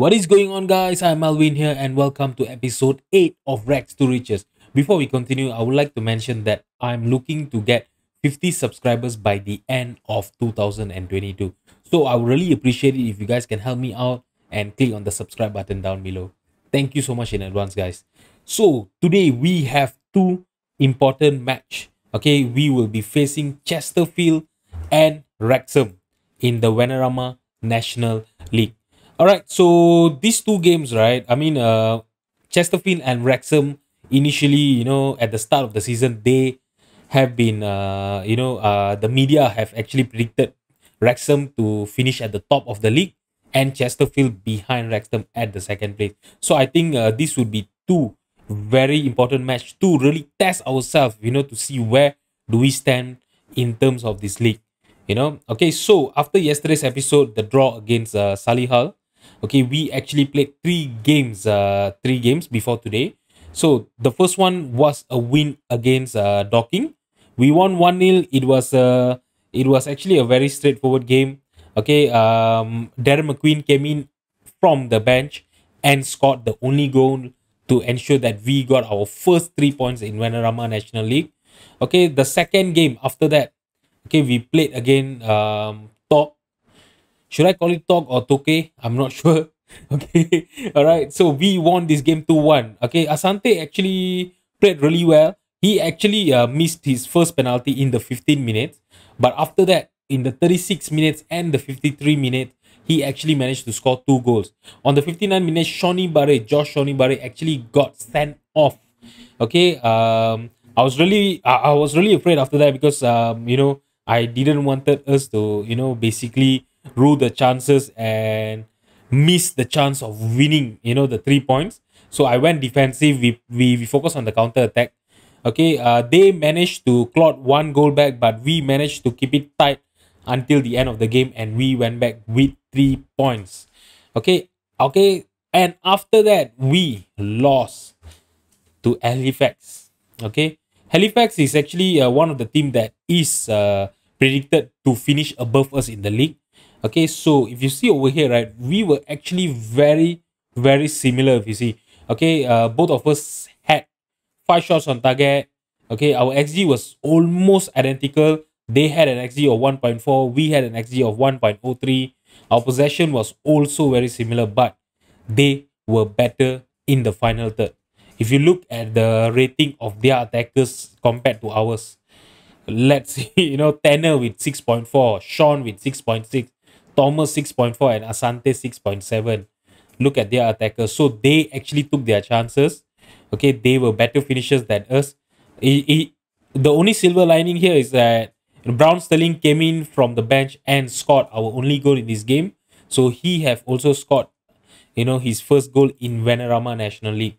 What is going on, guys? I'm Malvin here, and welcome to episode 8 of Rags to Riches. Before we continue, I would like to mention that I'm looking to get 50 subscribers by the end of 2022. So I would really appreciate it if you guys can help me out and click on the subscribe button down below. Thank you so much in advance, guys. So today we have two important match. Okay, we will be facing Chesterfield and Wrexham in the Vanarama National League. All right, so these two games, right? I mean, uh, Chesterfield and Wrexham initially, you know, at the start of the season, they have been, uh, you know, uh, the media have actually predicted Wrexham to finish at the top of the league and Chesterfield behind Wrexham at the second place. So I think uh, this would be two very important match to really test ourselves, you know, to see where do we stand in terms of this league. You know, okay, so after yesterday's episode, the draw against uh, Solihull, okay, we actually played three games, uh, three games before today. So the first one was a win against uh, Dorking We won 1-0. It was uh, it was actually a very straightforward game. Okay, um, Darren McQueen came in from the bench and scored the only goal to ensure that we got our first three points in Vanarama National League. Okay, the second game after that, okay, we played again um, Talk. Should I call it Talk or Toke? I'm not sure. Okay, all right. So we won this game 2 1. Okay, Asante actually played really well. He actually uh, missed his first penalty in the 15 minutes, but after that, in the 36 minutes and the 53 minutes, he actually managed to score two goals. On the 59 minutes, Shawnee Barre, Josh Shawnee Barre actually got sent off. Okay, um, I was really, I, I was really afraid after that because, um, you know, I didn't wanted us to, you know, basically rule the chances and miss the chance of winning, you know, the three points. So I went defensive. We we, we focus on the counter attack. Okay, uh, they managed to claw one goal back, but we managed to keep it tight until the end of the game, and we went back with three points. Okay, okay, and after that we lost to Halifax. Okay, Halifax is actually uh, one of the team that is uh, predicted to finish above us in the league. Okay, so if you see over here, right, we were actually very, very similar. If you see, okay, uh, both of us had five shots on target. Okay, our XG was almost identical. They had an XG of 1.4. We had an XG of 1.03. Our possession was also very similar, but they were better in the final third. If you look at the rating of their attackers compared to ours, let's see, you know, Tanner with 6.4, Sean with 6.6, Thomas 6.4 and Asante 6.7. Look at their attackers. So they actually took their chances. Okay, they were better finishers than us. The only silver lining here is that Brown Sterling came in from the bench and scored our only goal in this game. So he have also scored, you know, his first goal in Vanarama National League.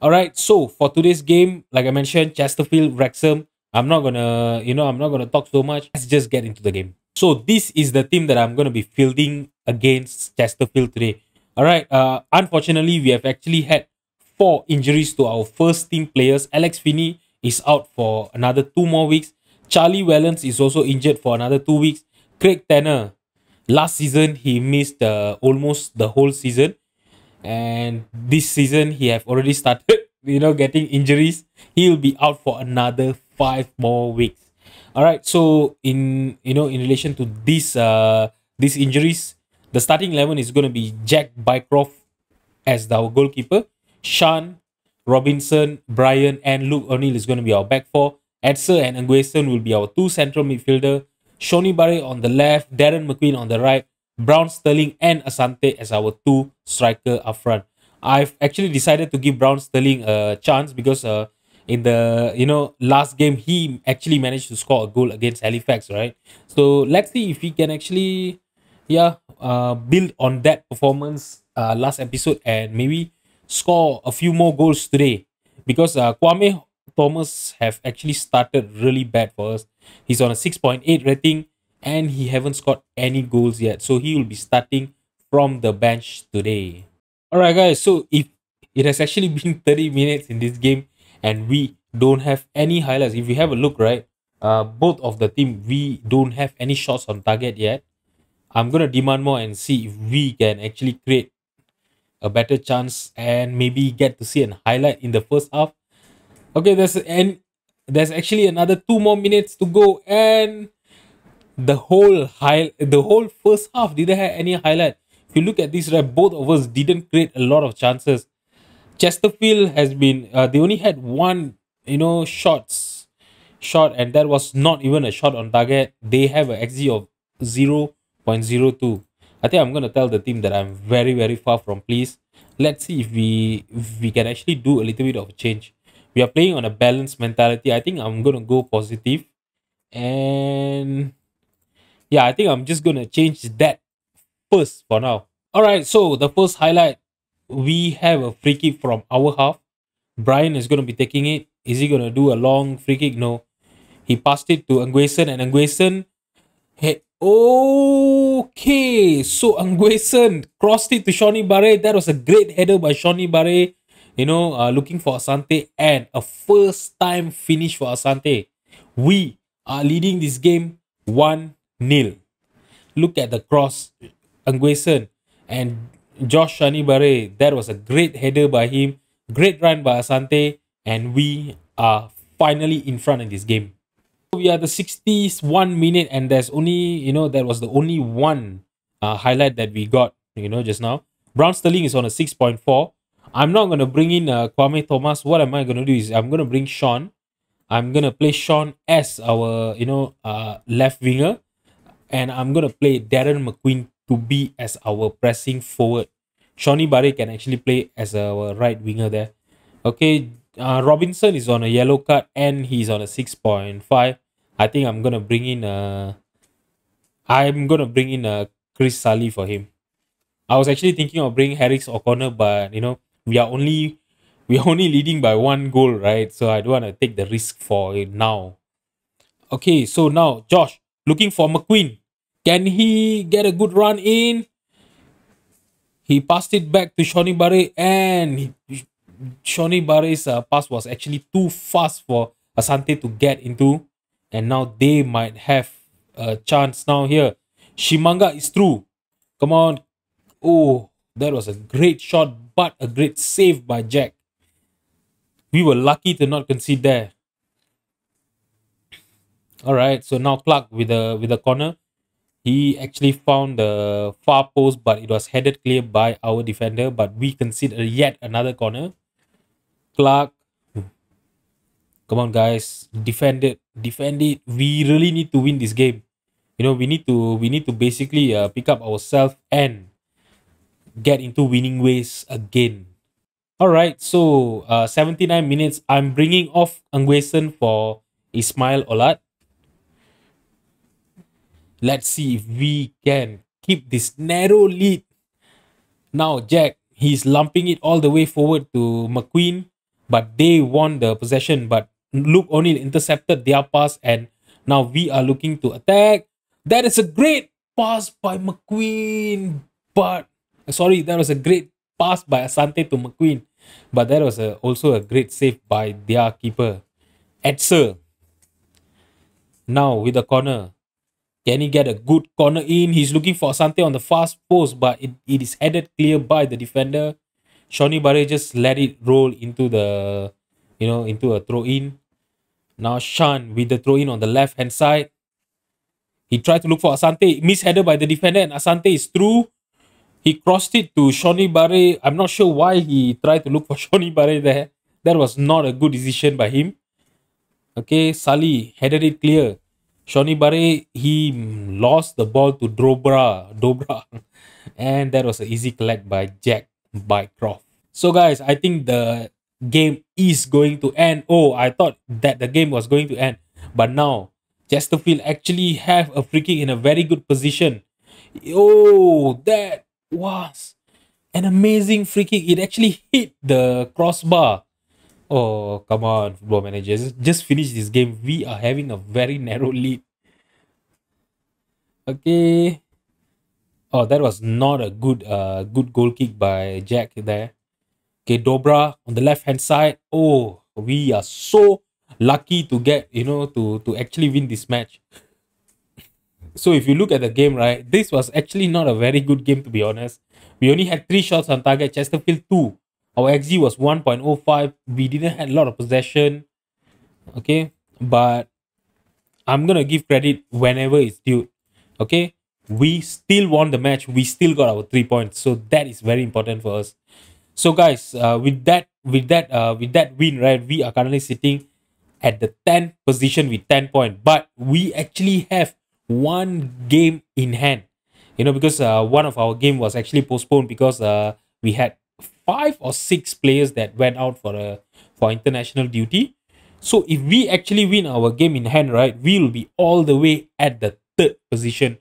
All right, so for today's game, like I mentioned, Chesterfield, Wrexham. I'm not gonna, you know, I'm not gonna talk so much. Let's just get into the game. So this is the team that I'm going to be fielding against Chesterfield today. All right. Uh, unfortunately, we have actually had four injuries to our first team players. Alex Finney is out for another two more weeks. Charlie Wellens is also injured for another two weeks. Craig Tanner, last season he missed uh, almost the whole season, and this season he have already started, you know, getting injuries. He'll be out for another five more weeks. All right. So in you know in relation to these uh these injuries, the starting eleven is going to be Jack Bycroft as our goalkeeper, Sean Robinson, Brian, and Luke O'Neill is going to be our back four. Edser and Nguesen will be our two central midfielder. Shawnee Barre on the left, Darren McQueen on the right, Brown Sterling and Asante as our two striker up front. I've actually decided to give Brown Sterling a chance because uh, in the you know last game he actually managed to score a goal against Halifax, right? So let's see if he can actually yeah uh, build on that performance uh, last episode and maybe score a few more goals today because uh, Kwame Thomas have actually started really bad for us. He's on a 6.8 rating and he haven't scored any goals yet. So he will be starting from the bench today. Alright guys, so if it has actually been 30 minutes in this game and we don't have any highlights. If you have a look, right, uh, both of the team, we don't have any shots on target yet. I'm going to demand more and see if we can actually create a better chance and maybe get to see an highlight in the first half. Okay, there's and there's actually another two more minutes to go and the whole high the whole first half didn't have any highlight. If you look at this, right, both of us didn't create a lot of chances. Chesterfield has been uh, they only had one, you know, shots shot, and that was not even a shot on target. They have an XG of 0.02. I think I'm gonna tell the team that I'm very, very far from please. Let's see if we if we can actually do a little bit of change. We are playing on a balanced mentality. I think I'm gonna go. And yeah, I think I'm just gonna change that first for now. Alright, so the first highlight, we have a free kick from our half. Brian is gonna be taking it. Is he gonna do a long free kick? No. He passed it to Anguesen and Anguesen hit. Okay, so Anguesen crossed it to Shawnee Barre. That was a great header by Shawnee Barre. You know, uh, looking for Asante and a first time finish for Asante. We are leading this game 1 0. Look at the cross. Anguesen and Josh Shani Barre. That was a great header by him. Great run by Asante. And we are finally in front in this game. We are the 61 minute and there's only, you know, that was the only one uh, highlight that we got, you know, just now. Brown Sterling is on a 6.4. I'm not going to bring in uh, Kwame Thomas. What am I going to do is I'm going to bring Sean. I'm going to play Sean as our, you know, uh, left winger and I'm gonna play Darren McQueen to be as our pressing forward. Shawnee Barre can actually play as our right winger there. Okay, uh, Robinson is on a yellow card and he's on a 6.5. I think I'm gonna bring in a. I'm gonna bring in a Chris Solly for him. I was actually thinking of bringing Harris O'Connor, but you know we are only we are only leading by one goal, right? So I don't want to take the risk for it now. Okay, so now Josh looking for McQueen. Can he get a good run in? He passed it back to Shawnee Barre and Shawnee Barre's uh, pass was actually too fast for Asante to get into. And now they might have a chance now here. Shimanga is through. Come on. Oh, that was a great shot, but a great save by Jack. We were lucky to not concede there. All right, so now Clark with a with a corner. He actually found the far post, but it was headed clear by our defender. But we conceded yet another corner. Clark, come on, guys, defend it, defend it. We really need to win this game. You know, we need to we need to basically uh, pick up ourselves and get into winning ways again. All right, so uh, 79 minutes. I'm bringing off Anguesen for Ismail Olat. Let's see if we can keep this narrow lead. Now, Jack, he's lumping it all the way forward to McQueen, but they won the possession. But Luke O'Neill intercepted their pass, and now we are looking to attack. That is a great pass by McQueen, but sorry, that was a great pass by Asante to McQueen, but that was a, also a great save by their keeper, Edser. Now with the corner, can he get a good corner in? He's looking for Asante on the fast post, but it, it is headed clear by the defender. Shawnee Barre just let it roll into the, you know, into a throw in. Now Shan with the throw in on the left hand side. He tried to look for Asante, misheaded by the defender, and Asante is through. He crossed it to Shawnee Barre. I'm not sure why he tried to look for Shawnee Barre there. That was not a good decision by him. Okay, Solly headed it clear. Shawnee Barre, he lost the ball to Dobra, Dobra, and that was an easy collect by Jack Bycroft. So guys, I think the game is going to end. Oh, I thought that the game was going to end, but now Chesterfield actually have a free kick in a very good position. Oh, that was an amazing free kick. It actually hit the crossbar Oh, come on, football manager. Just, just finish this game. We are having a very narrow lead. Okay. Oh, that was not a good uh good goal kick by Jack there. Okay, Dobra on the left hand side. Oh, we are so lucky to get, you know, to to actually win this match. So if you look at the game, right, this was actually not a very good game to be honest. We only had three shots on target, Chesterfield two. Our XG was 1.05. We didn't have a lot of possession. Okay, but I'm gonna give credit whenever it's due. Okay, we still won the match. We still got our three points, so that is very important for us. So, guys, uh, with that, with that, uh, with that win, right, we are currently sitting at the 10th position with 10 points, but we actually have one game in hand. You know, because uh, one of our game was actually postponed because uh, we had five or six players that went out for a for international duty. So if we actually win our game in hand, right, we'll be all the way at the third position,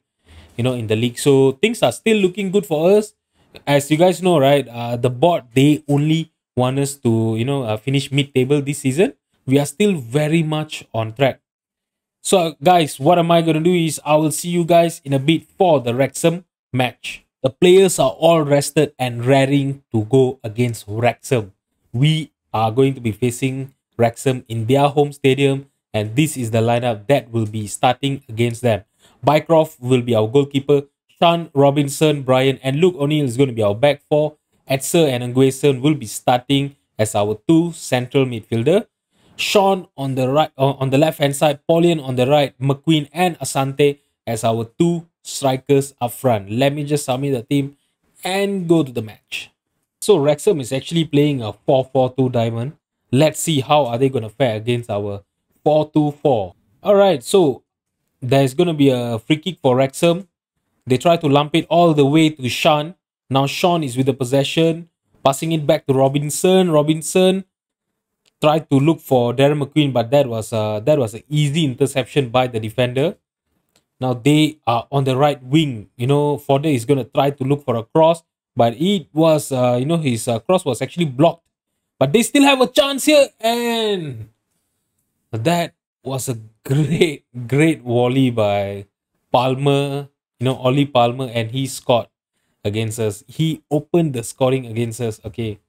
you know, in the league. So things are still looking good for us. As you guys know, right, uh, the board they only want us to you know uh, finish mid table this season. We are still very much on track. So guys, what am I gonna do is I will see you guys in a bit for the Wrexham match. The players are all rested and raring to go against Wrexham. We are going to be facing Wrexham in their home stadium and this is the lineup that will be starting against them. Bycroft will be our goalkeeper. Sean Robinson, Brian and Luke O'Neill is going to be our back four. Edser and Nguesen will be starting as our two central midfielder. Sean on the right uh, on the left hand side, Poleon on the right, McQueen and Asante as our two strikers up front. Let me just submit the team and go to the match. So Wrexham is actually playing a 4-4-2 diamond. Let's see how are they going to fare against our 4-2-4. Alright, so there's going to be a free kick for Wrexham. They try to lump it all the way to Sean. Now Sean is with the possession, passing it back to Robinson. Robinson tried to look for Darren McQueen, but that was a, that was an easy interception by the defender. Now they are on the right wing. You know, Forde is going to try to look for a cross, but it was, uh, you know, his uh, cross was actually blocked. But they still have a chance here, and that was a great, great volley by Palmer. You know, Ollie Palmer, and he scored against us. He opened the scoring against us. Okay,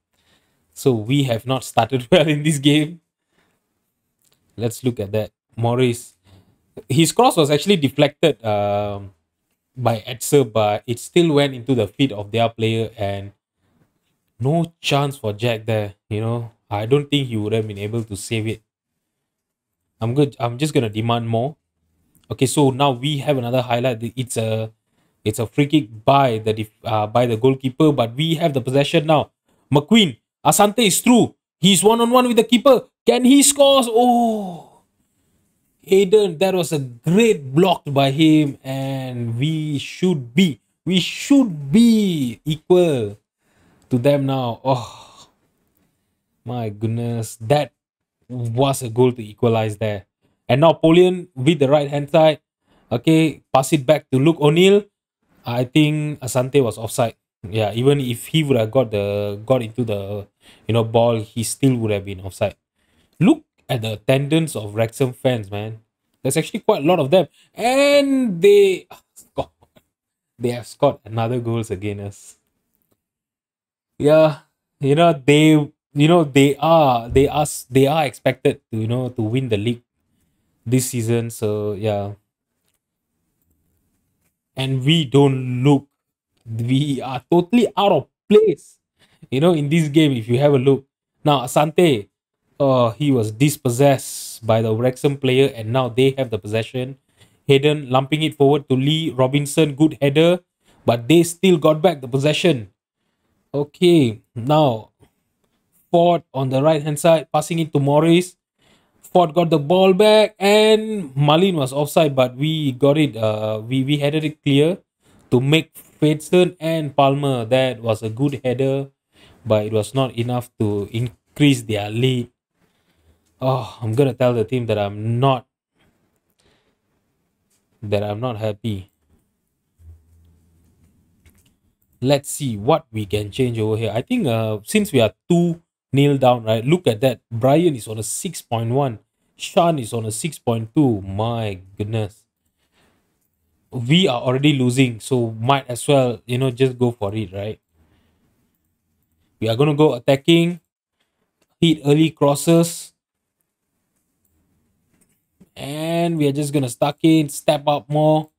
so we have not started well in this game. Let's look at that. Morris his cross was actually deflected um, by Edser, but it still went into the feet of their player and no chance for Jack there. You know, I don't think he would have been able to save it. I'm good. I'm just gonna demand more. Okay, so now we have another highlight. It's a it's a free kick by the uh, by the goalkeeper, but we have the possession now. McQueen, Asante is through. He's one on one with the keeper. Can he score? Oh, Hayden, that was a great block by him, and we should be, we should be equal to them now. Oh, my goodness, that was a goal to equalize there. And now Polian with the right hand side, okay, pass it back to Luke O'Neill. I think Asante was offside. Yeah, even if he would have got the got into the you know ball, he still would have been offside. Look at the attendance of Wrexham fans, man. There's actually quite a lot of them. And they oh, they have scored another goals against us. Yeah, you know, they you know they are they are they are expected to you know to win the league this season. So yeah. And we don't look we are totally out of place. You know, in this game, if you have a look. Now Asante, uh, he was dispossessed by the Wrexham player, and now they have the possession. Hayden lumping it forward to Lee Robinson, good header, but they still got back the possession. Okay, now Forde on the right hand side, passing it to Morris. Forde got the ball back, and Mullin was offside, but we got it. Uh, we we headed it clear to make Fedson and Palmer. That was a good header, but it was not enough to increase their lead oh i'm gonna tell the team that i'm not that i'm not happy. Let's see what we can change over here. I think uh since we are two nil down right look at that. Brian is on a 6.1 sean is on a 6.2 my goodness. We are already losing so might as well you know just go for it right? We are going to go attacking. Hit early crosses we are just gonna stuck in step up more.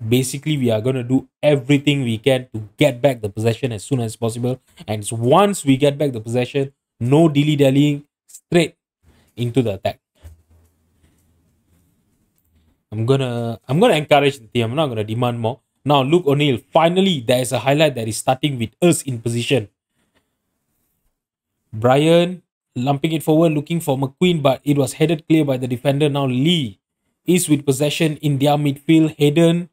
Basically we are going to do everything we can to get back the possession as soon as possible. And once we get back the possession no dilly dallying straight into the attack. I'm gonna i'm gonna encourage the team. I'm not gonna demand more. Now luke o'neill finally there is a highlight that is starting with us in position. Brian lumping it forward looking for mcqueen but it was headed clear by the defender. Now lee is with possession in their midfield hayden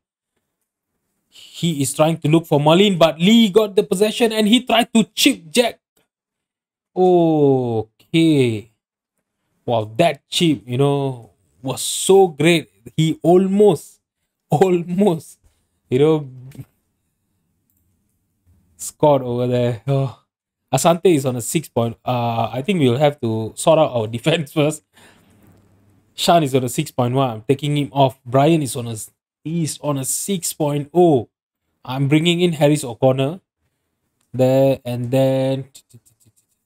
he is trying to look for Mullin, but Lee got the possession and he tried to chip Jack. Okay. Wow, that chip, you know, was so great. He almost, almost, you know, scored over there. Oh. Asante is on a six point. Uh, I think we'll have to sort out our defense first. Shan is on a 6.1. I'm taking him off. Brian is on a he's on a 6.0. I'm bringing in Harris O'Connor there, and then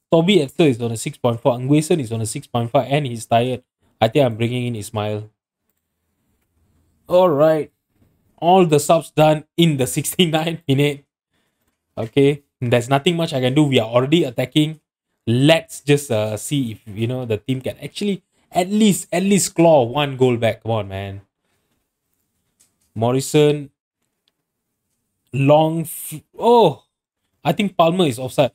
Toby Edser is on a 6.4. Angweson is on a 6.5, and he's tired. I think I'm bringing in Ismail. All right. All the subs done in the 69 minute. Okay. There's nothing much I can do. We are already attacking. Let's just uh, see if, you know, the team can actually at least, at least claw one goal back. Come on, man. Morrison long. oh, I think Palmer is offside.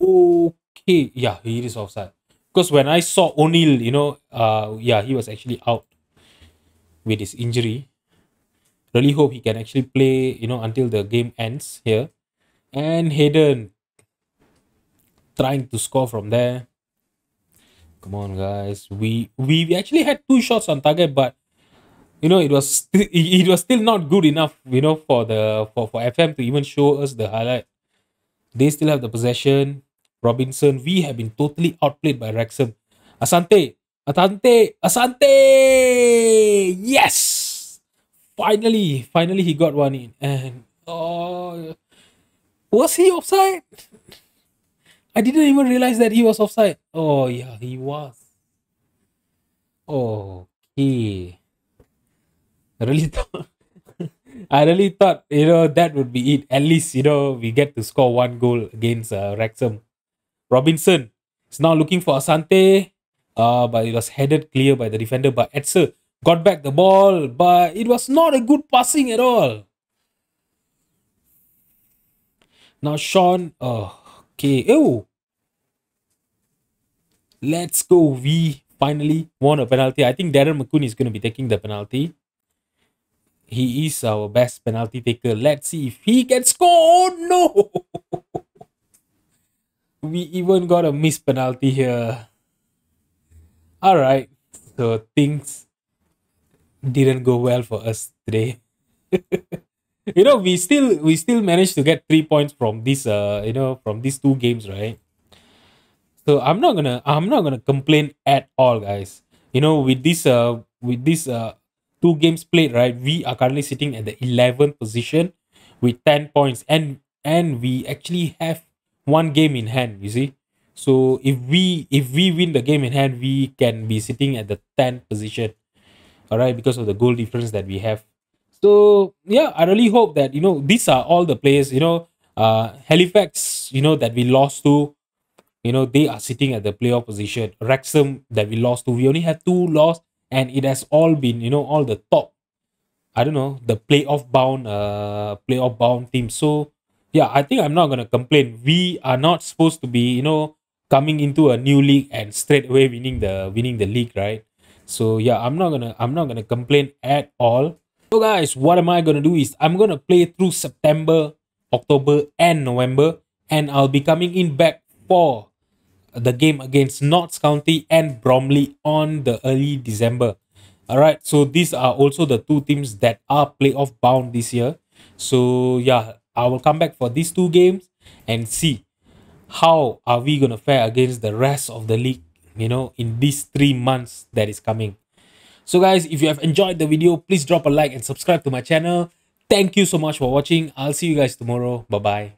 Okay, yeah, he is offside. Because when I saw O'Neill, you know, uh, yeah, he was actually out with his injury. Really hope he can actually play, you know, until the game ends here. And Hayden trying to score from there. Come on, guys. We we actually had two shots on target, but you know, it was it was still not good enough, you know, for the for, for FM to even show us the highlight. They still have the possession. Robinson, we have been totally outplayed by Wrexham. Asante, Asante, Asante! Yes! Finally, finally he got one in. And oh, was he offside? I didn't even realize that he was offside. Oh yeah, he was. Okay. I really thought I really thought, you know, that would be it. At least, you know, we get to score one goal against uh, Wrexham. Robinson is now looking for Asante, uh, but it was headed clear by the defender. But Edser got back the ball, but it was not a good passing at all. Now Sean, oh, okay, oh, let's go. We finally won a penalty. I think Darren McQueen is going to be taking the penalty. He is our best penalty taker. Let's see if he can score. Oh, no! we even got a missed penalty here. All right. So things didn't go well for us today. you know, we still we still managed to get three points from this uh you know from these two games, right? So I'm not gonna I'm not gonna complain at all, guys. You know, with this uh with this uh two games played, right, we are currently sitting at the 11th position with 10 points. And and we actually have one game in hand, you see. So if we if we win the game in hand, we can be sitting at the 10th position. All right, because of the goal difference that we have. So yeah, I really hope that you know these are all the players, you know, uh Halifax, you know, that we lost to, you know, they are sitting at the playoff position. Wrexham that we lost to, we only had two lost and it has all been you know all the top i don't know the playoff bound uh playoff bound team. So yeah i think i'm not gonna complain. We are not supposed to be you know coming into a new league and straight away winning the winning the league right? So yeah i'm not gonna i'm not gonna complain at all so guys what am i gonna do is i'm gonna play through september october and november and i'll be coming in back for the game against Notts County and Bromley on the early December. All right, so these are also the two teams that are playoff bound this year. So yeah, I will come back for these two games and see how are we gonna fare against the rest of the league. You know, in these three months that is coming. So guys, if you have enjoyed the video, please drop a like and subscribe to my channel. Thank you so much for watching. I'll see you guys tomorrow. Bye bye.